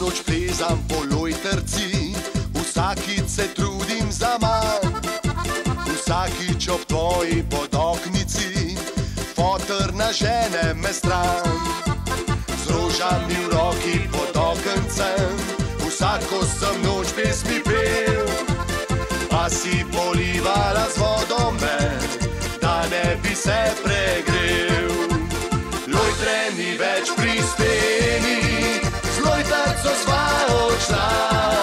noč plezam po lojterci, vsakič se trudim za manj. Vsakič ob tvoji podoknici, fotor na žene me stran. Z rožami v roki pod okencem, vsako sem noč pesmi pel. Pa si polivala z vodom me, da ne bi se pregrel. Lojtre ni več pri steni, z lojtarco sva odšla.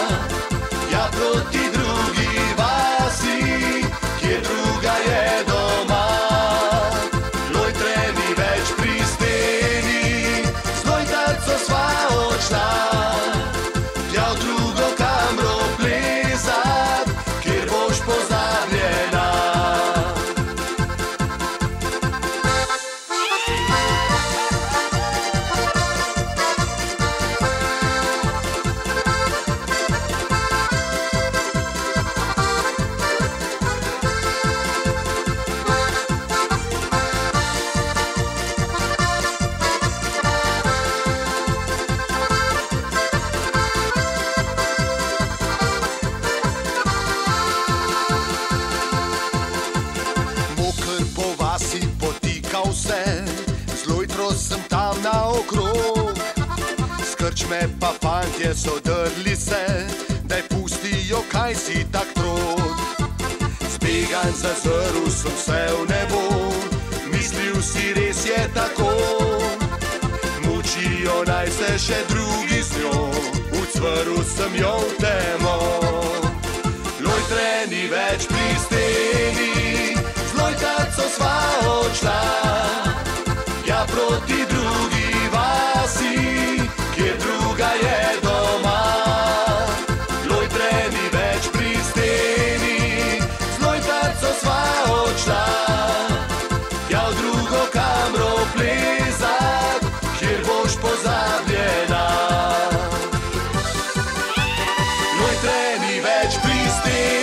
Vse, z lojtro sem tam naokrog. Skrčme pa fantje so drli se, da pustijo, kaj si tak trod. Zbegan zazrl sem se v nebo, mislil si res je tako. Mučijo naj se še drugi z njo, ucvrl sem jo v temo. Lojtre ni več avto sva odšla, ja proti drugi vasi, kjer druga je doma. Lojtre ni več pri steni, z lojtarco sva odšla, ja v drugo kamro plezat, kjer boš pozabljena. Lojtre ni več pri steni,